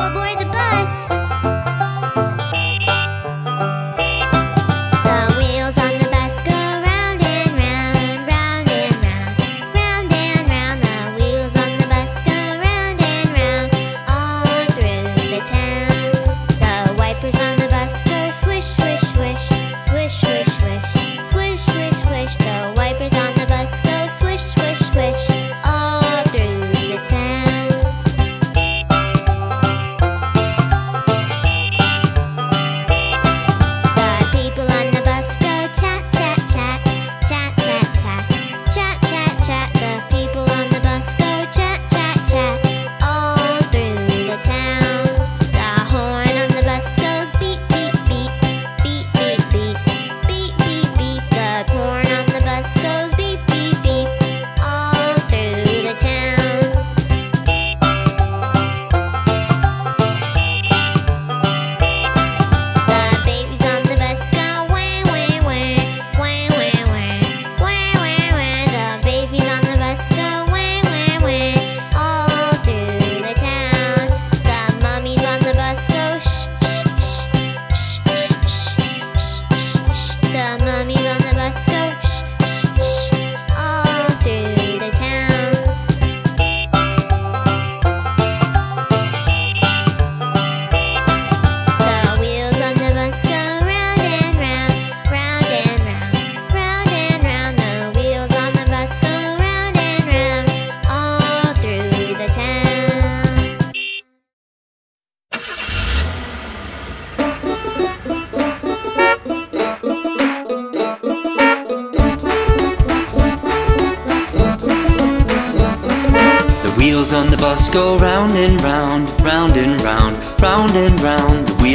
Aboard the bus!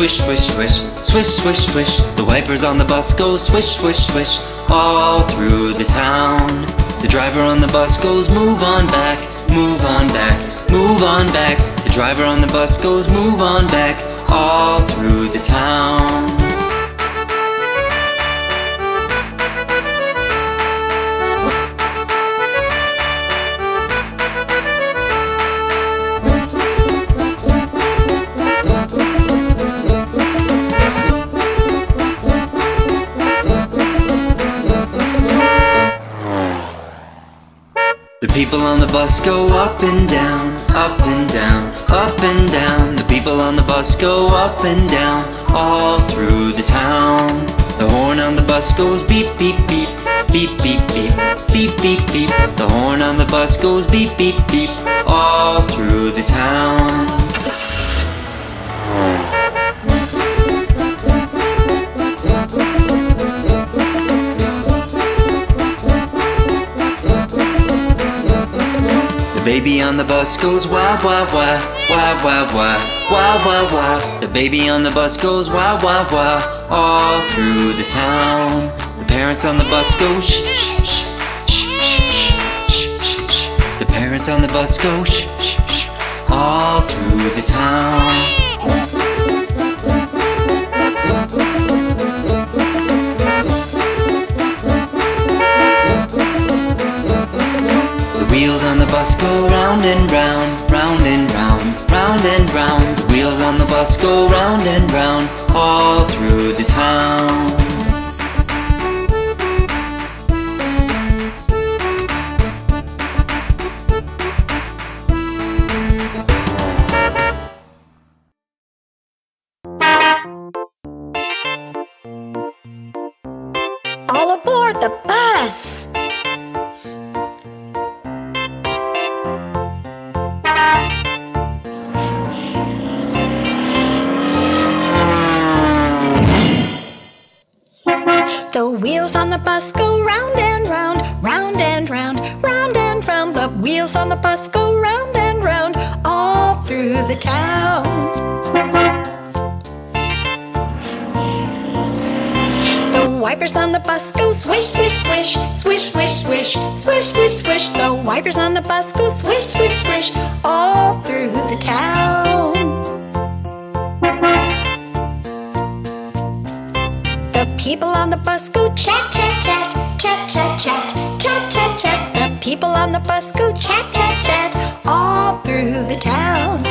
swish, swish, swish, swish, swish, swish. The wipers on the bus go swish, swish, swish, all through the town. The driver on the bus goes move on back, move on back, move on back. The driver on the bus goes move on back, go up and down, up and down, up and down. The people on the bus go up and down, all through the town. The horn on the bus goes beep, beep, beep, beep, beep, beep, beep, beep, beep. The horn on the bus goes beep, beep, beep, all through the town. Baby on the bus goes wah wah wah, wah wah wah, wah wah wah. The baby on the bus goes wah wah wah, all through the town. The parents on the bus go shh shh shh, shh shh shh, shh. The parents on the bus go shh shh shh, all through the town. Bus go round and round, round and round, round and round. The wheels on the bus go round and round, all through the town. Wheels on the bus go round and round, round and round, round and round. The wheels on the bus go round and round, all through the town. The wipers on the bus go swish, swish, swish, swish, swish, swish, swish, swish, swish. The wipers on the bus go swish, swish, swish, all through the town. People on the bus go chat, chat, chat, chat, chat, chat, chat, chat, chat. The people on the bus go chat, chat, chat, all through the town.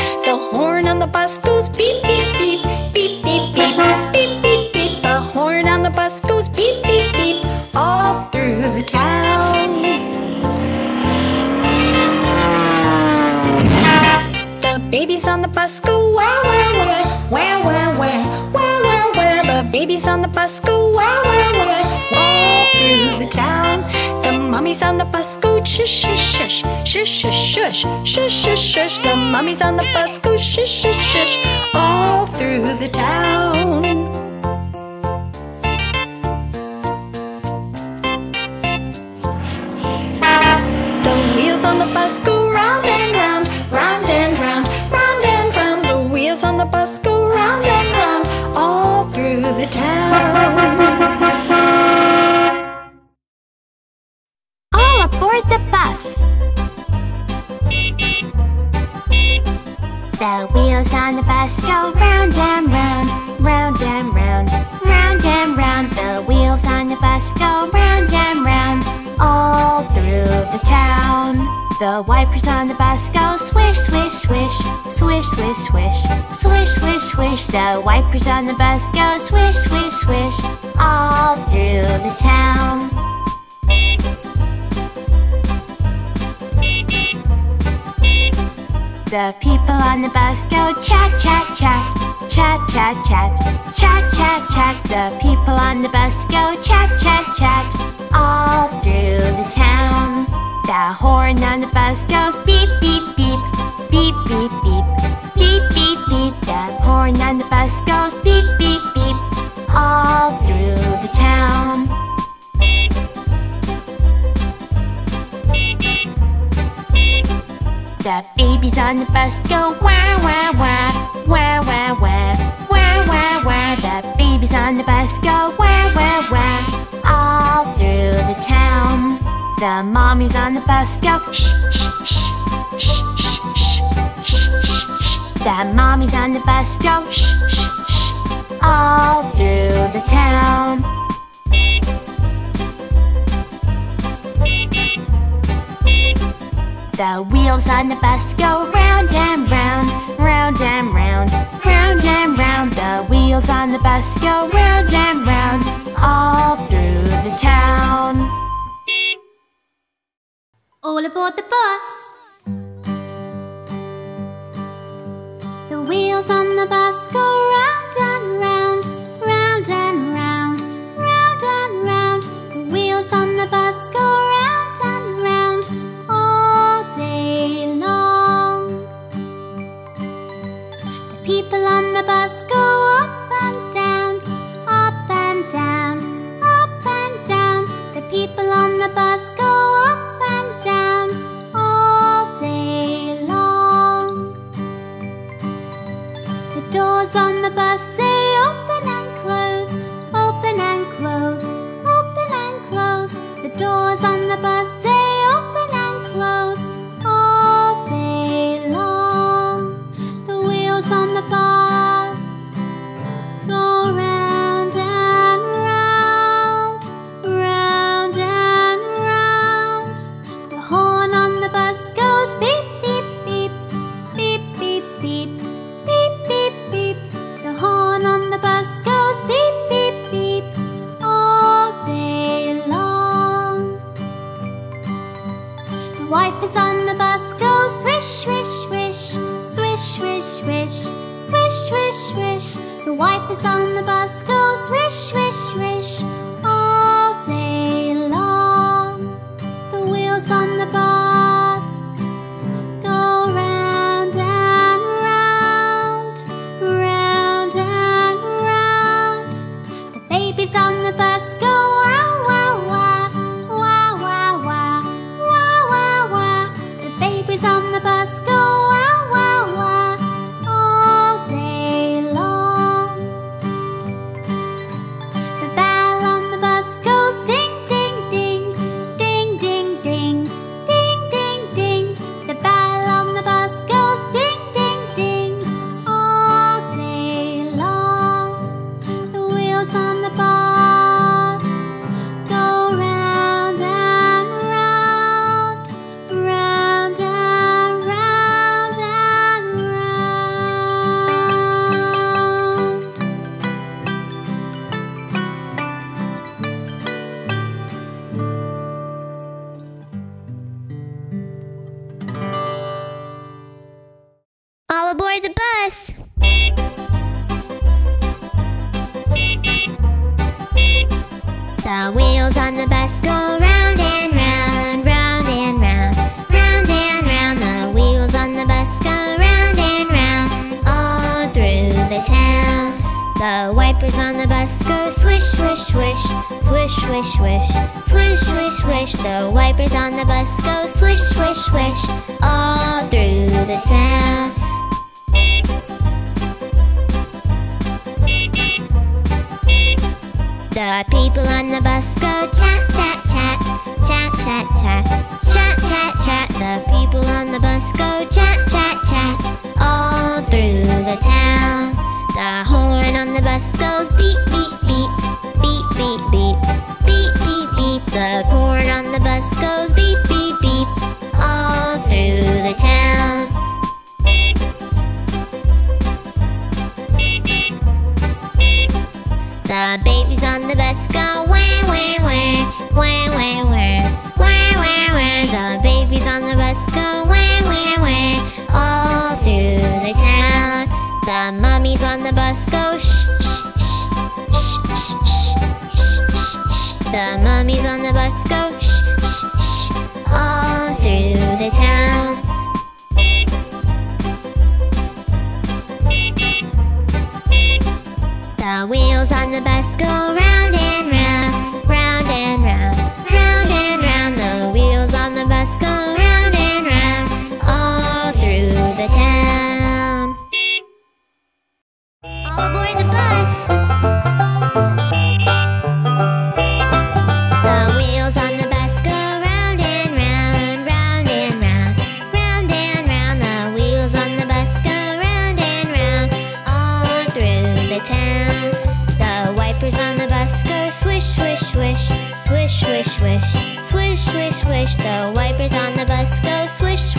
shush, shush, shush, shush, shush, shush, shush, shush. The mummies on the bus go shush, shush, shush all through the town. The wheels on the bus go The wipers on the bus go swish, swish, swish, all through the town. The people on the bus go chat, chat, chat, chat, chat, chat, chat, chat, chat. The people on the bus go chat, chat, chat, all through the town. The horn on the bus goes beep, beep, beep, beep, beep, beep, beep The horn and the bus goes beep beep beep All through the town. The babies on the bus go wah wah wah Wah wah wah Wah wah wah. The babies on the bus go wah wah wah All through the town. The mommies on the bus go shh, shh shh mommy's on the bus go shh shh shh all through the town. The wheels on the bus go round and round, round and round, round and round. The wheels on the bus go round and round, all through the town. All aboard the bus. Wheels on the bus go round is on the bus. Go swish, swish, swish. Wipers on the bus go swish, swish, swish, swish, swish, swish, swish, swish, swish. The wipers on the bus go swish, swish, swish, all through the town. The people on the bus go chat, chat, chat, chat, chat, chat, chat, chat, chat. The people on the bus go chat, chat, chat, all through the town. The horn on the bus goes beep, beep, beep, beep, beep, beep, beep, beep, beep. The horn on the bus goes The wheels on the bus go round and round, round and round, round and round. The wheels on the bus go round and round, all through the town. All aboard the bus. The wipers on the bus go swish, swish,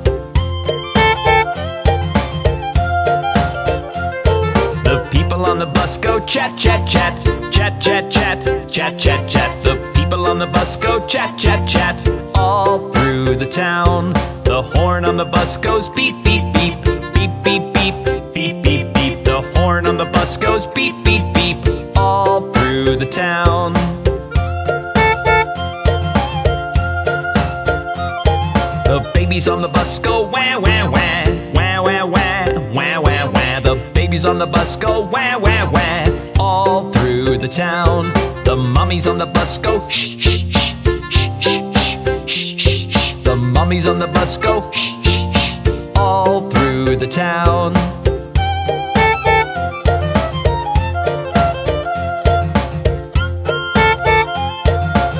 People on the bus go chat, chat, chat, chat, chat, chat, chat, chat, chat. The people on the bus go chat, chat, chat, all through the town. The horn on the bus goes beep, beep, beep, beep, beep, beep, beep, beep, beep. The horn on the bus goes beep, beep, beep, all through the town. The babies on the bus go wah wah wah mummies on the bus go wah wah wah all through the town. The mummies on the bus go shh shh shh shh shh shh shh. The mummies on the bus go shh shh shh all through the town.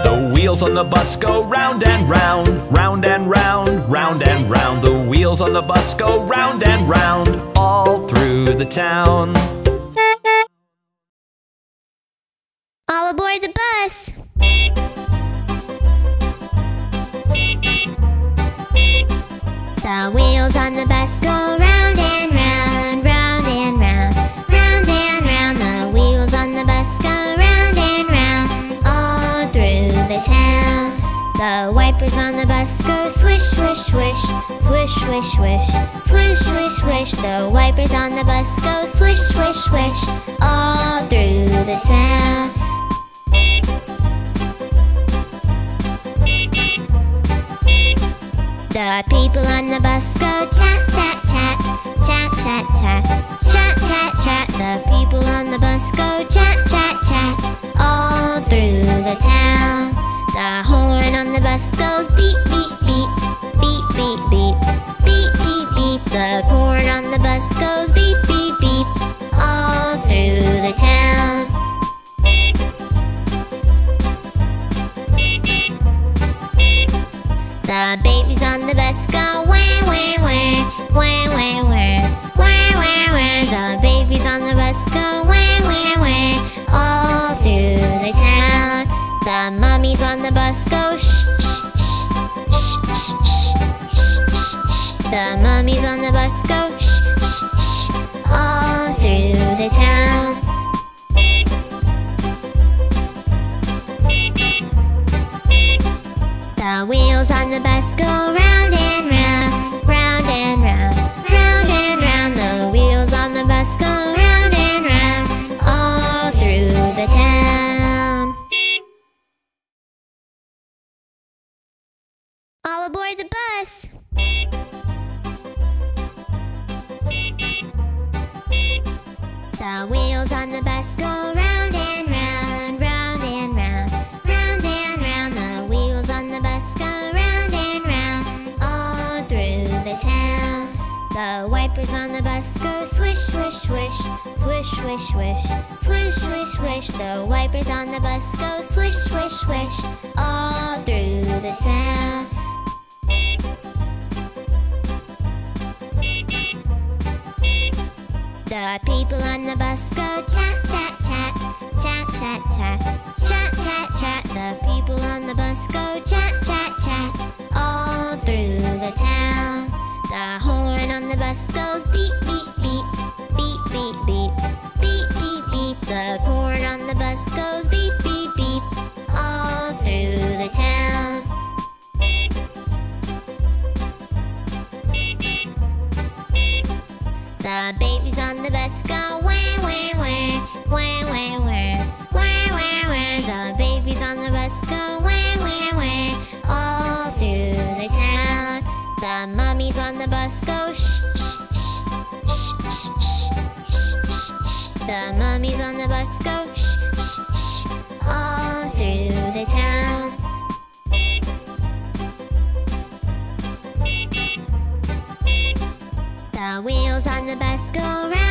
The wheels on the bus go round and round, round and round, round and round. The wheels on the bus go round and round through the town. All aboard the bus! The wheels on the bus go round and round, round and round, round and round. The wheels on the bus go round and round, all through the town. The wipers on the bus go swish, swish, swish, swish, swish, swish, swish, swish. The wipers on the bus go swish, swish, swish, all through the town. The people on the bus go chat, chat, chat, chat, chat, chat, chat, chat, chat. The people on the bus go chat, chat, chat, all through the town. The horn on the bus goes beep, beep, beep, beep, beep, beep, beep, beep. The horn on the bus goes beep, beep, beep, The wheels on the bus go round swish, swish, swish. The wipers on the bus go swish, swish, swish, all through the town. The people on the bus go chat, chat, chat, chat, chat, chat, chat, chat, chat. The people on the bus go chat, chat, chat, all through the town. The horn on the bus goes beep, beep, beep, beep, beep, beep, beep, beep, beep. The horn on the bus goes beep, beep, beep, all through the town. The babies on the bus go wah wah wah wah wah wah wah wah wah. The babies on the bus go wah wah wah all through the town. The mummies on the bus go shh shh shh The mummies on the bus go shh shh shh all through the town. The wheels on the bus go round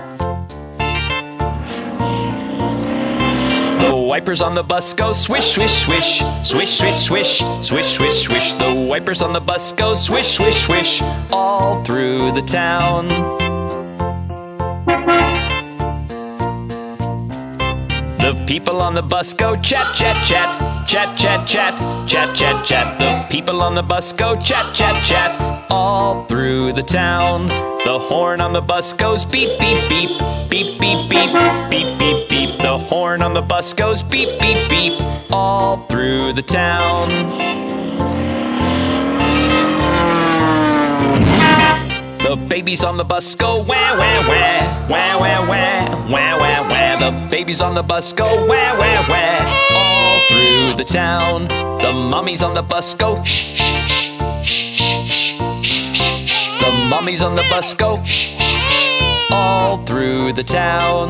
wipers on the bus go swish, swish, swish. Swish, swish, swish. Swish, swish, swish. The wipers on the bus go swish, swish, swish. All through the town. The people on the bus go chat, chat, chat. Chat, chat, chat. Chat, chat, chat. The people on the bus go chat, chat, chat. All through the town. The horn on the bus goes beep, beep, beep. Beep, beep, beep. Beep, beep, beep. The horn on the bus goes beep, beep, beep, all through the town. The babies on the bus go wah wah wah, wah wah wah, wah wah wah. The babies on the bus go wah wah wah, all through the town. The mummies on the bus go shh shh shh. The mummies on the bus go all through the town.